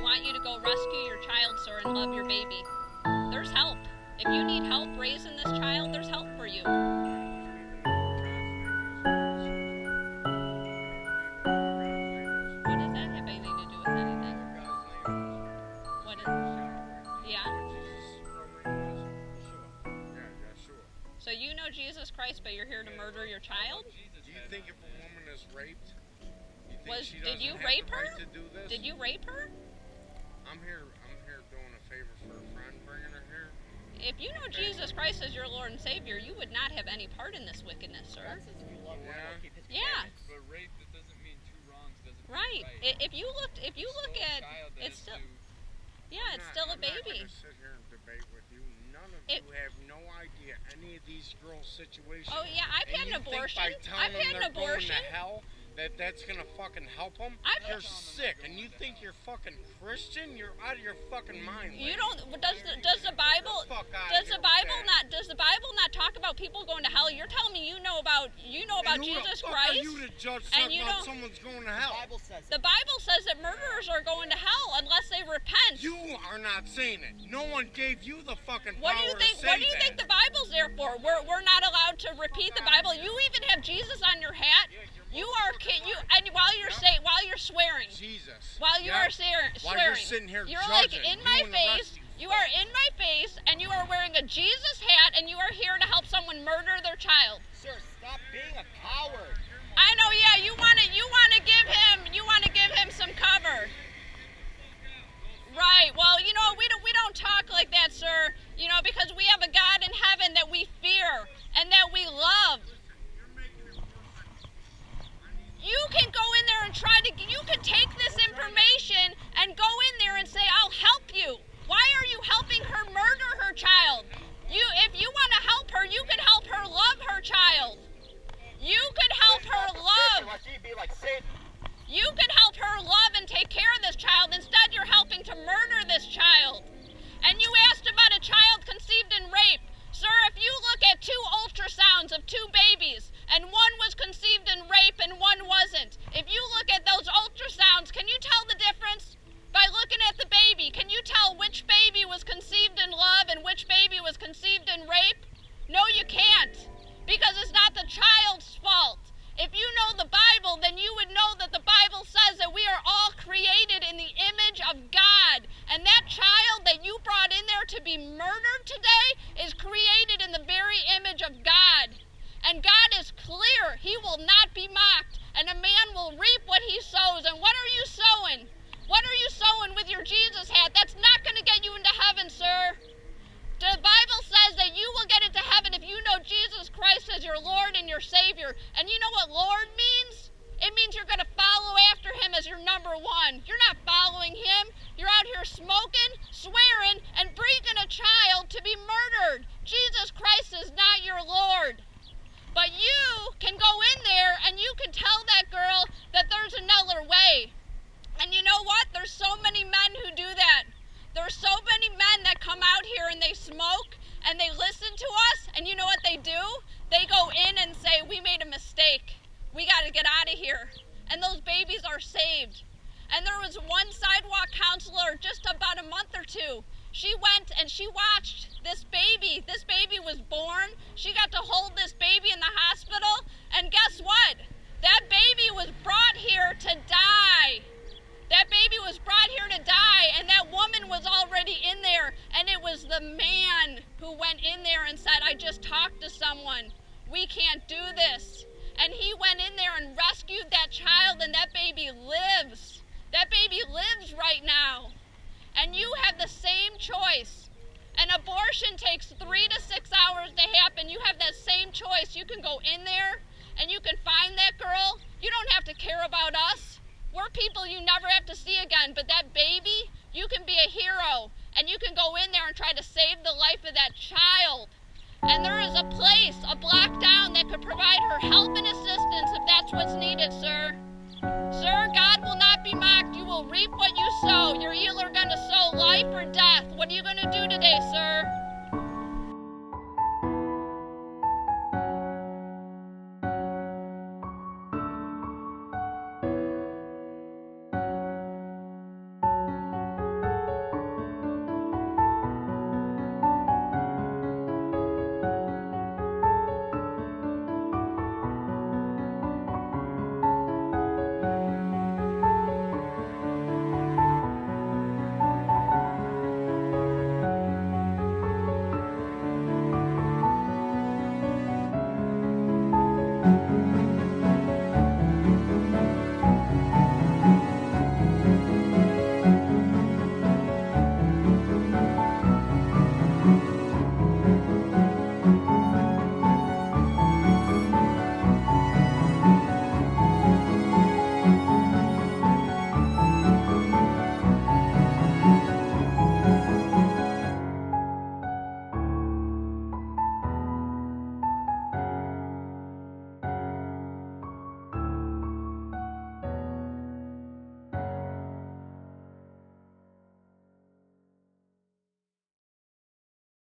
they want you to go rescue your child, sir, and love your baby. There's help. If you need help raising this child, there's help for you. What does that have anything to do with anything? What is, yeah. So you know Jesus Christ, but you're here to murder your child? Do you think if a woman is raped, you think Was- did you rape her? To do this? Did you rape her? I'm here. I'm here doing a favor for a friend, bringing her here. If you know Jesus Christ as your Lord and Savior, you would not have any part in this wickedness, sir. God says if you love one, Yeah. I'll keep his Yeah. But rape that doesn't mean two wrongs doesn't mean Right. right. If you looked, if you look Still a at, child that it's is still, to- yeah, I'm it's not- still a I'm baby. gonna sit here and debate with you. None of It- you have no idea any of these girls' situations. Oh yeah, I've And had you an abortion. Think by I've them had an they're going abortion. to hell, that that's gonna fucking help them. I've- you're sick, and you think you're fucking Christian? You're out of your fucking mind. You don't. Does the does the Bible Fuck outta does the Bible not does the Bible not talk about people going to hell? You're telling me you know about you know about And who the Jesus fuck Christ. Are you to judge and you about don't- someone's going to The hell? Bible says The Bible says that murderers are going to hell unless they repent. You are not saying it. No one gave you the fucking what do power you to think? say What do you that. think the Bible's there for? We're, we're not allowed to repeat the Bible. You even have Jesus on your hat. You are ki- you and while you're saying while you're swearing, Jesus. while you Yeah. are swearing, While you're sitting here you're like in you my and the rest face. you You are in my face, and you are wearing a Jesus hat, and you are here to help someone murder their child. Sir, stop being a coward. I know, yeah. You want to, you want to give him, you want to give him some cover. Right. Well, you know, we don't, we don't talk like that, sir. You know, because we have a God in heaven that we fear and that we love. You can go in there and try to, you can take this information and go in there and say, I'll help you. Why are you helping her murder her child? You, if you want to help her, you can help her love her child. You could help her love. Why she be like Satan? You could help her love and take care of this child. Instead, you're helping to murder this child. And you asked about a child conceived in rape. Sir, if you look at two ultrasounds of two babies, and one was conceived in rape and one wasn't, if you look at those ultrasounds, can you tell the difference? By looking at the baby, can you tell which baby was conceived in love and which baby was in rape? No, you can't. Because it's not the child's fault. If you know the Bible, then you would know that the Bible says that we are all created in the image of God. And that child that you brought in there to be murdered today is created in the very image of God. And God is clear. He will not be mocked. And a man will reap what he sows. And what are you sowing? What are you sowing with your Jesus hat? That's not going to get you into heaven, sir. The Bible says that you will get into heaven if you know Jesus Christ as your Lord and your Savior. And you know what Lord means? It means you're going to follow after Him as your number one. You're not following Him. You're out here smoking, swearing, and bringing a child to be murdered. Jesus Christ is not your Lord. But you can go in there and you can tell that girl that there's another way. And you know what? There's so many men who do that. There's so many men that come out here and they smoke and they listen to us, and you know what they do? They go in and say, We made a mistake. We got to get out of here. And those babies are saved. And there was one sidewalk counselor just about a month or two. She went and she watched this baby. This baby was born. She got to hold this baby in the hospital. And guess what? That baby was brought here to die. That baby was brought here to die, and that woman was already in there. And it was the man who went in there and said, I just talked to someone. We can't do this. And he went in there and rescued that child, and that baby lives. That baby lives right now. And you have the same choice. An abortion takes three to six hours to happen. You have that same choice. You can go in there and you can find that girl. You don't have to care about us. We're people you never have to see again. But that baby, you can be a hero and you can go in there and try to save the life of that child. And there is a place, a block down, that could provide her help and assistance if that's what's needed, sir. Sir, God will not be mocked. You will reap what you sow. You're either going to sow life or death. What are you going to do